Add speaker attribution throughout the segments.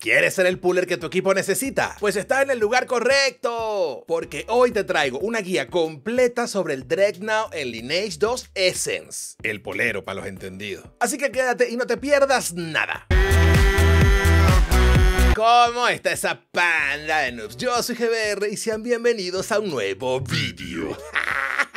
Speaker 1: ¿Quieres ser el puller que tu equipo necesita? Pues está en el lugar correcto, porque hoy te traigo una guía completa sobre el Dreadnought en Lineage 2 Essence, el polero para los entendidos. Así que quédate y no te pierdas nada. ¿Cómo está esa panda de noobs? Yo soy GBR y sean bienvenidos a un nuevo vídeo.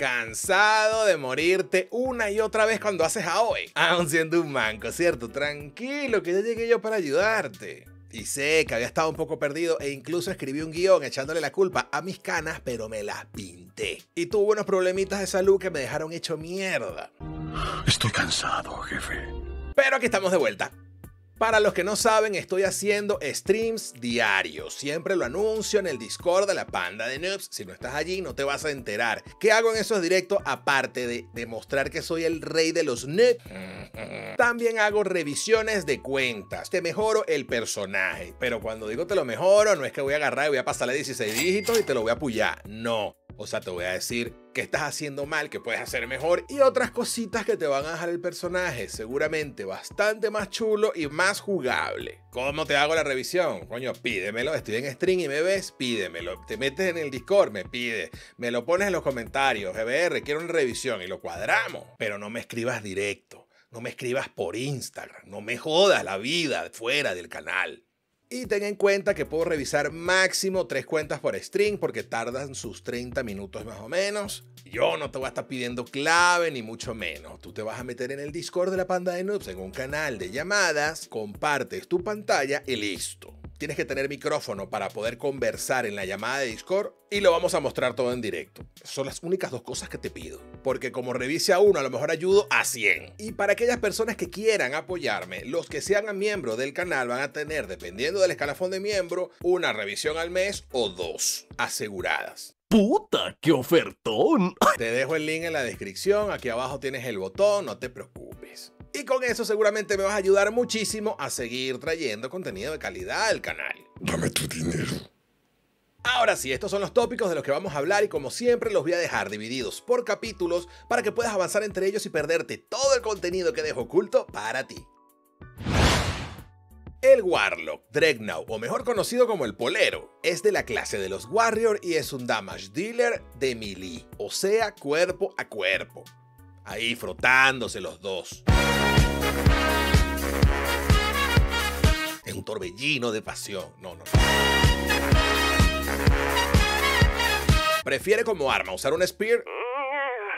Speaker 1: Cansado de morirte una y otra vez cuando haces a hoy. Aún siendo un manco, ¿cierto? Tranquilo, que ya llegué yo para ayudarte. Y sé que había estado un poco perdido e incluso escribí un guion echándole la culpa a mis canas, pero me las pinté. Y tuve unos problemitas de salud que me dejaron hecho mierda.
Speaker 2: Estoy cansado, jefe.
Speaker 1: Pero aquí estamos de vuelta. Para los que no saben, estoy haciendo streams diarios. Siempre lo anuncio en el Discord de la Panda de Noobs. Si no estás allí, no te vas a enterar. ¿Qué hago en esos directos? Aparte de demostrar que soy el rey de los noobs, también hago revisiones de cuentas. Te mejoro el personaje. Pero cuando digo te lo mejoro, no es que voy a agarrar y voy a pasarle 16 dígitos y te lo voy a pullar. No. O sea, te voy a decir qué estás haciendo mal, que puedes hacer mejor y otras cositas que te van a dejar el personaje seguramente bastante más chulo y más jugable. ¿Cómo te hago la revisión? Coño, pídemelo. Estoy en stream y me ves, pídemelo. Te metes en el Discord, me pide. Me lo pones en los comentarios. GBR, quiero una revisión y lo cuadramos. Pero no me escribas directo. No me escribas por Instagram. No me jodas la vida fuera del canal. Y ten en cuenta que puedo revisar máximo tres cuentas por string porque tardan sus 30 minutos más o menos. Yo no te voy a estar pidiendo clave ni mucho menos. Tú te vas a meter en el Discord de la Panda de Noobs en un canal de llamadas, compartes tu pantalla y listo tienes que tener micrófono para poder conversar en la llamada de Discord y lo vamos a mostrar todo en directo. Son las únicas dos cosas que te pido. Porque como revise a uno, a lo mejor ayudo a 100. Y para aquellas personas que quieran apoyarme, los que sean miembros del canal van a tener, dependiendo del escalafón de miembro, una revisión al mes o dos aseguradas.
Speaker 2: ¡Puta, qué ofertón!
Speaker 1: Te dejo el link en la descripción, aquí abajo tienes el botón, no te preocupes. Y con eso seguramente me vas a ayudar muchísimo a seguir trayendo contenido de calidad al canal.
Speaker 2: Dame tu dinero.
Speaker 1: Ahora sí, estos son los tópicos de los que vamos a hablar y como siempre los voy a dejar divididos por capítulos para que puedas avanzar entre ellos y perderte todo el contenido que dejo oculto para ti. El Warlock, Dreadnought, o mejor conocido como el Polero, es de la clase de los Warrior y es un damage dealer de melee, o sea, cuerpo a cuerpo. Ahí frotándose los dos. Un torbellino de pasión. No, no. Prefiere como arma usar un spear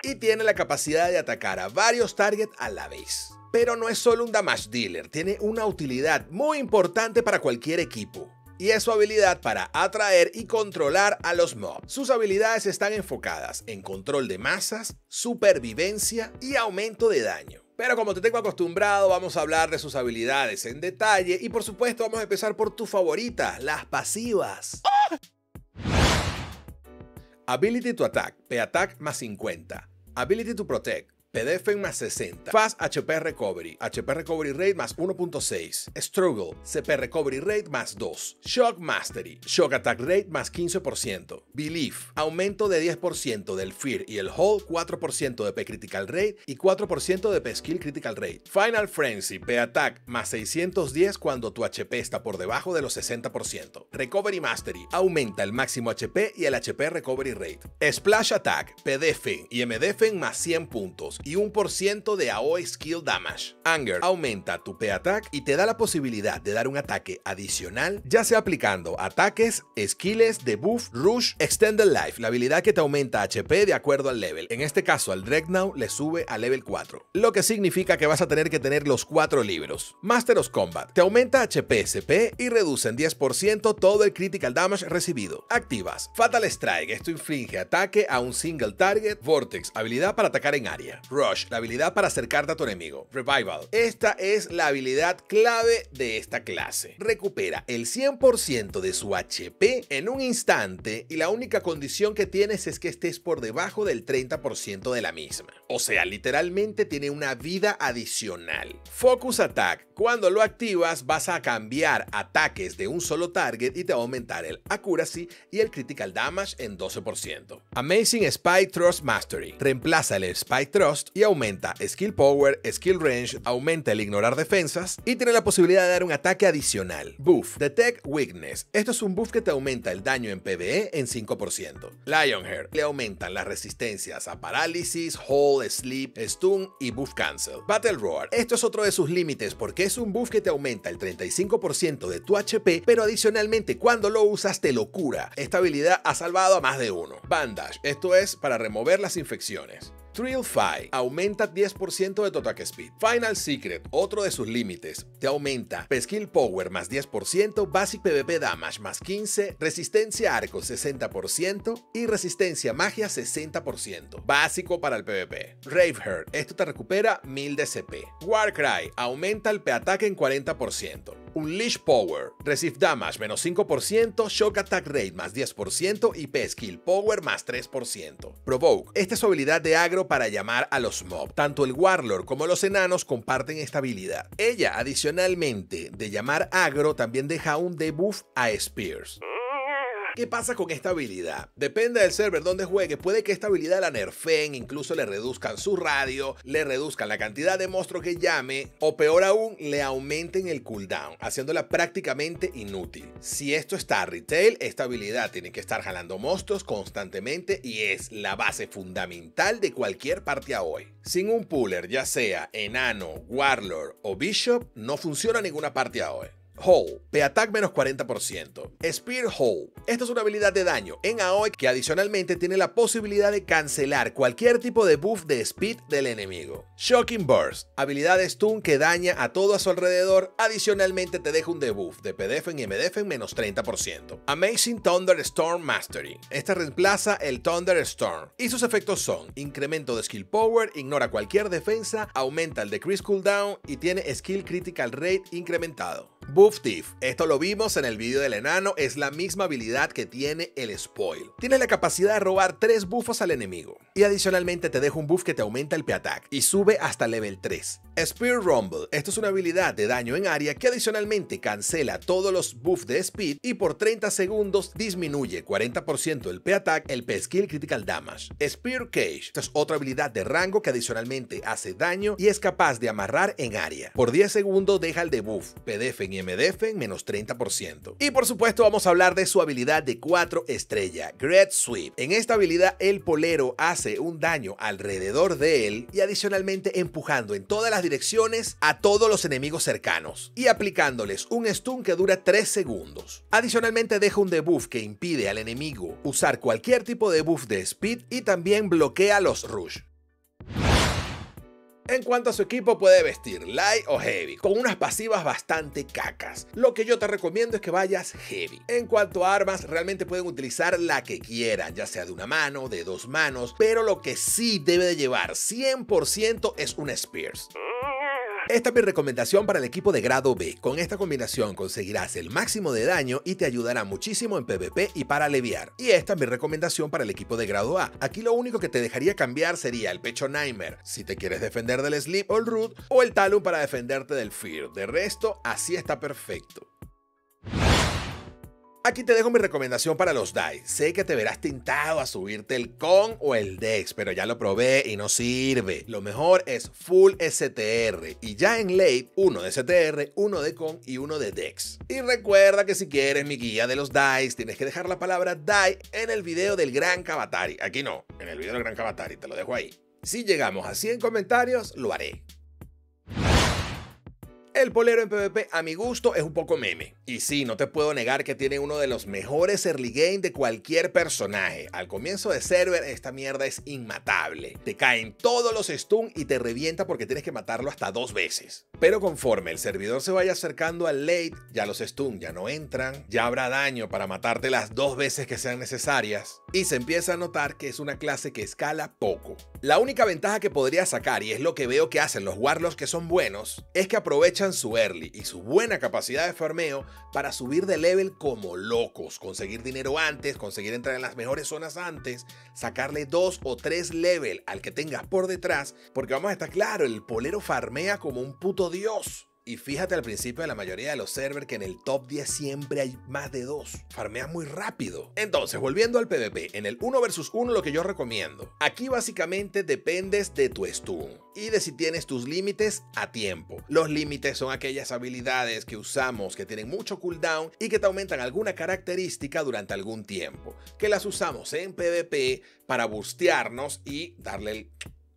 Speaker 1: y tiene la capacidad de atacar a varios targets a la vez. Pero no es solo un damage dealer, tiene una utilidad muy importante para cualquier equipo y es su habilidad para atraer y controlar a los mobs. Sus habilidades están enfocadas en control de masas, supervivencia y aumento de daño. Pero como te tengo acostumbrado, vamos a hablar de sus habilidades en detalle y por supuesto vamos a empezar por tu favorita, las pasivas. Ability to Attack, P-Attack más 50. Ability to Protect, PDF más 60. Fast HP Recovery. HP Recovery Rate más 1.6. Struggle. CP Recovery Rate más 2. Shock Mastery. Shock Attack Rate más 15%. Belief. Aumento de 10% del Fear y el Hold. 4% de P Critical Rate y 4% de P Skill Critical Rate. Final Frenzy. P Attack más 610 cuando tu HP está por debajo de los 60%. Recovery Mastery. Aumenta el máximo HP y el HP Recovery Rate. Splash Attack. PDF y MDF más 100 puntos y 1% de AOE Skill Damage. Anger aumenta tu P-Attack y te da la posibilidad de dar un ataque adicional, ya sea aplicando ataques, skills, debuff, rush, extended life, la habilidad que te aumenta HP de acuerdo al level. En este caso al Dreadnought le sube a level 4, lo que significa que vas a tener que tener los 4 libros. Master of Combat te aumenta HP SP y reduce en 10% todo el critical damage recibido. Activas Fatal Strike, esto inflige ataque a un single target, Vortex, habilidad para atacar en área. Rush, la habilidad para acercarte a tu enemigo. Revival. Esta es la habilidad clave de esta clase. Recupera el 100% de su HP en un instante y la única condición que tienes es que estés por debajo del 30% de la misma. O sea, literalmente tiene una vida adicional. Focus Attack. Cuando lo activas vas a cambiar ataques de un solo target y te va a aumentar el accuracy y el critical damage en 12%. Amazing Spy Thrust Mastery. Reemplaza el Spy Y aumenta Skill Power, Skill Range, aumenta el ignorar defensas y tiene la posibilidad de dar un ataque adicional. Buff, Detect Weakness. Esto es un buff que te aumenta el daño en PvE en 5%. Lionheart le aumentan las resistencias a parálisis, hold, sleep, stun y buff cancel. Battle Roar. Esto es otro de sus límites porque es un buff que te aumenta el 35% de tu HP, pero adicionalmente cuando lo usas te lo cura. Esta habilidad ha salvado a más de uno. Bandage. Esto es para remover las infecciones. Thrill Fight aumenta 10% de tu ataque speed. Final Secret, otro de sus límites, te aumenta Skill Power más 10%, Basic PvP Damage más 15%, Resistencia Arco 60% y Resistencia Magia 60%. Básico para el PvP. Raveheart, esto te recupera 1000 de CP. Warcry, aumenta el ataque en 40%. Unleash Power, Receive Damage menos 5%, Shock Attack Rate más 10% y P-Skill Power más 3%. Provoke, esta es su habilidad de agro para llamar a los mob. Tanto el Warlord como los enanos comparten esta habilidad. Ella, adicionalmente de llamar agro, también deja un debuff a Spears. ¿Qué pasa con esta habilidad? Depende del server donde juegue, puede que esta habilidad la nerfeen, incluso le reduzcan su radio, le reduzcan la cantidad de monstruos que llame, o peor aún, le aumenten el cooldown, haciéndola prácticamente inútil. Si esto está a retail, esta habilidad tiene que estar jalando monstruos constantemente y es la base fundamental de cualquier partida hoy. Sin un puller, ya sea enano, warlord o bishop, no funciona ninguna partida hoy. Hole, P-Attack menos 40%. Spear Hole, esta es una habilidad de daño en AoE que adicionalmente tiene la posibilidad de cancelar cualquier tipo de buff de speed del enemigo. Shocking Burst, habilidad de stun que daña a todo a su alrededor, adicionalmente te deja un debuff de PDF y MDF en menos 30%. Amazing Thunder Storm Mastery, esta reemplaza el Thunder Storm y sus efectos son incremento de skill power, ignora cualquier defensa, aumenta el decrease cooldown y tiene skill critical rate incrementado. Buff Thief. Esto lo vimos en el vídeo del enano, es la misma habilidad que tiene el Spoil. Tiene la capacidad de robar 3 buffos al enemigo. Y adicionalmente te deja un buff que te aumenta el P-Attack y sube hasta level 3. Spear Rumble. Esto es una habilidad de daño en área que adicionalmente cancela todos los buffs de speed y por 30 segundos disminuye 40% el P-Attack, el P-Skill Critical Damage. Spear Cage. Esta es otra habilidad de rango que adicionalmente hace daño y es capaz de amarrar en área. Por 10 segundos deja el debuff PDF en MDF en menos 30%. Y por supuesto vamos a hablar de su habilidad de 4 estrella, Great Sweep. En esta habilidad el polero hace un daño alrededor de él y adicionalmente empujando en todas las direcciones a todos los enemigos cercanos y aplicándoles un stun que dura 3 segundos. Adicionalmente deja un debuff que impide al enemigo usar cualquier tipo de buff de speed y también bloquea los rush. En cuanto a su equipo puede vestir light o heavy, con unas pasivas bastante cacas. Lo que yo te recomiendo es que vayas heavy. En cuanto a armas, realmente pueden utilizar la que quieran, ya sea de una mano, de dos manos, pero lo que sí debe de llevar 100% es un Spears. Esta es mi recomendación para el equipo de grado B. Con esta combinación conseguirás el máximo de daño y te ayudará muchísimo en PvP y para aliviar. Y esta es mi recomendación para el equipo de grado A. Aquí lo único que te dejaría cambiar sería el pecho Nightmare, si te quieres defender del Sleep o el Root, o el Talon para defenderte del Fear. De resto, así está perfecto. Aquí te dejo mi recomendación para los DAI. Sé que te verás tentado a subirte el con o el dex, pero ya lo probé y no sirve. Lo mejor es full STR y ya en late, uno de STR, uno de con y uno de dex. Y recuerda que si quieres mi guía de los DAIs, tienes que dejar la palabra DAI en el video del Gran Kabatari. Aquí no, en el video del Gran Kabatari, te lo dejo ahí. Si llegamos a 100 comentarios, lo haré. El polero en PvP a mi gusto es un poco meme. Y sí, no te puedo negar que tiene uno de los mejores early game de cualquier personaje. Al comienzo de server esta mierda es inmatable. Te caen todos los stun y te revienta porque tienes que matarlo hasta dos veces. Pero conforme el servidor se vaya acercando al late, ya los stun ya no entran, ya habrá daño para matarte las dos veces que sean necesarias y se empieza a notar que es una clase que escala poco. La única ventaja que podría sacar, y es lo que veo que hacen los warlocks que son buenos, es que aprovechan su early y su buena capacidad de farmeo para subir de level como locos, conseguir dinero antes, conseguir entrar en las mejores zonas antes, sacarle dos o tres level al que tengas por detrás, porque vamos a estar claro, el polero farmea como un puto dios. Y fíjate al principio de la mayoría de los servers que en el top 10 siempre hay más de dos. Farmeas muy rápido. Entonces, volviendo al PvP, en el 1 vs 1 lo que yo recomiendo. Aquí básicamente dependes de tu stun y de si tienes tus límites a tiempo. Los límites son aquellas habilidades que usamos que tienen mucho cooldown y que te aumentan alguna característica durante algún tiempo. Que las usamos en PvP para bustearnos y darle el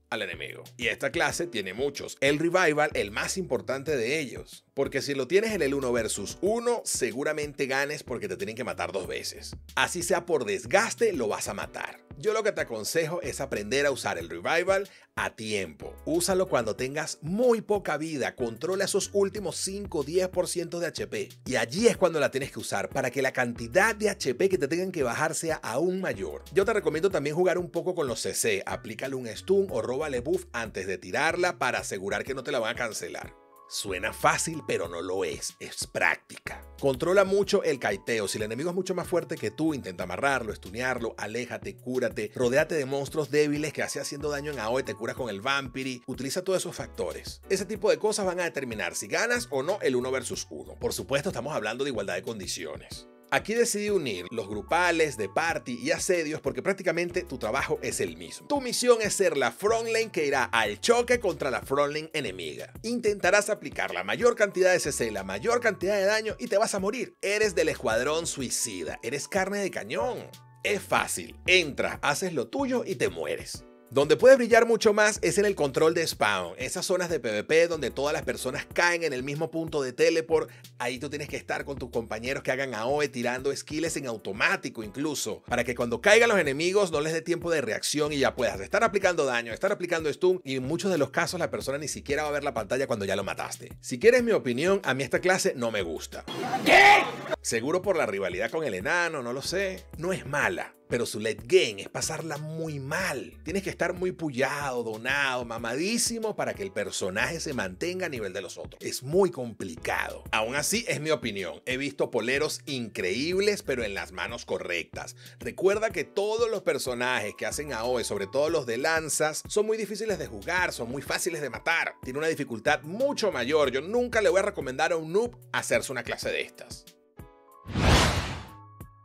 Speaker 1: al enemigo. Y esta clase tiene muchos. El Revival, el más importante de ellos. Porque si lo tienes en el 1 versus 1, seguramente ganes porque te tienen que matar dos veces. Así sea por desgaste, lo vas a matar. Yo lo que te aconsejo es aprender a usar el revival a tiempo. Úsalo cuando tengas muy poca vida, controla esos últimos 5-10% de HP. Y allí es cuando la tienes que usar para que la cantidad de HP que te tengan que bajar sea aún mayor. Yo te recomiendo también jugar un poco con los CC, aplícale un stun o róbale buff antes de tirarla para asegurar que no te la van a cancelar. Suena fácil, pero no lo es, es práctica. Controla mucho el kaiteo. Si el enemigo es mucho más fuerte que tú, intenta amarrarlo, estunearlo, aléjate, cúrate, rodéate de monstruos débiles que hace haciendo daño en AOE, te curas con el Vampiri. Utiliza todos esos factores. Ese tipo de cosas van a determinar si ganas o no el 1 versus 1. Por supuesto, estamos hablando de igualdad de condiciones. Aquí decidí unir los grupales de party y asedios porque prácticamente tu trabajo es el mismo. Tu misión es ser la frontline que irá al choque contra la frontline enemiga. Intentarás aplicar la mayor cantidad de CC, la mayor cantidad de daño y te vas a morir. Eres del escuadrón suicida, eres carne de cañón. Es fácil, entra, haces lo tuyo y te mueres. Donde puedes brillar mucho más es en el control de spawn, esas zonas de PvP donde todas las personas caen en el mismo punto de teleport, ahí tú tienes que estar con tus compañeros que hagan AOE tirando skills en automático incluso, para que cuando caigan los enemigos no les dé tiempo de reacción y ya puedas estar aplicando daño, estar aplicando stun y en muchos de los casos la persona ni siquiera va a ver la pantalla cuando ya lo mataste. Si quieres mi opinión, a mí esta clase no me gusta. ¿Qué? Seguro por la rivalidad con el enano, no lo sé. No es mala, pero su late game es pasarla muy mal. Tienes que estar muy pullado, donado, mamadísimo para que el personaje se mantenga a nivel de los otros. Es muy complicado. Aún así, es mi opinión. He visto poleros increíbles, pero en las manos correctas. Recuerda que todos los personajes que hacen AOE, sobre todo los de lanzas, son muy difíciles de jugar, son muy fáciles de matar. Tiene una dificultad mucho mayor. Yo nunca le voy a recomendar a un noob hacerse una clase de estas.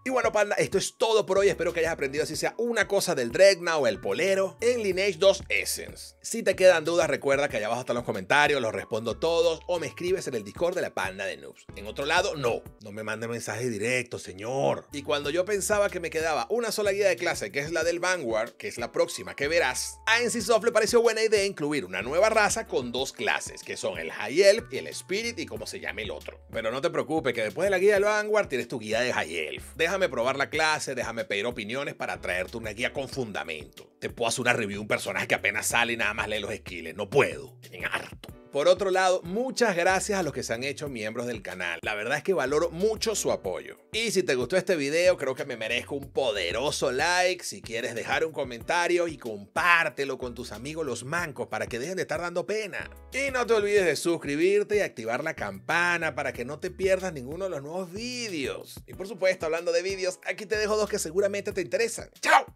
Speaker 1: Y bueno, panda, esto es todo por hoy. Espero que hayas aprendido así sea una cosa del Dregna o el Polero en Lineage 2 Essence. Si te quedan dudas, recuerda que allá abajo están los comentarios, los respondo todos o me escribes en el Discord de la Panda de Noobs. En otro lado, no. No me mande mensaje directo, señor. Y cuando yo pensaba que me quedaba una sola guía de clase, que es la del Vanguard, que es la próxima que verás, a NCSoft le pareció buena idea incluir una nueva raza con dos clases, que son el High Elf y el Spirit y como se llame el otro. Pero no te preocupes, que después de la guía del Vanguard tienes tu guía de High Elf déjame probar la clase, déjame pedir opiniones para traerte una guía con fundamento. Te puedo hacer una review de un personaje que apenas sale y nada más lee los skills. No puedo. Tienen harto. Por otro lado, muchas gracias a los que se han hecho miembros del canal. La verdad es que valoro mucho su apoyo. Y si te gustó este video, creo que me merezco un poderoso like. Si quieres dejar un comentario y compártelo con tus amigos los mancos para que dejen de estar dando pena. Y no te olvides de suscribirte y activar la campana para que no te pierdas ninguno de los nuevos vídeos. Y por supuesto, hablando de vídeos, aquí te dejo dos que seguramente te interesan. ¡Chao!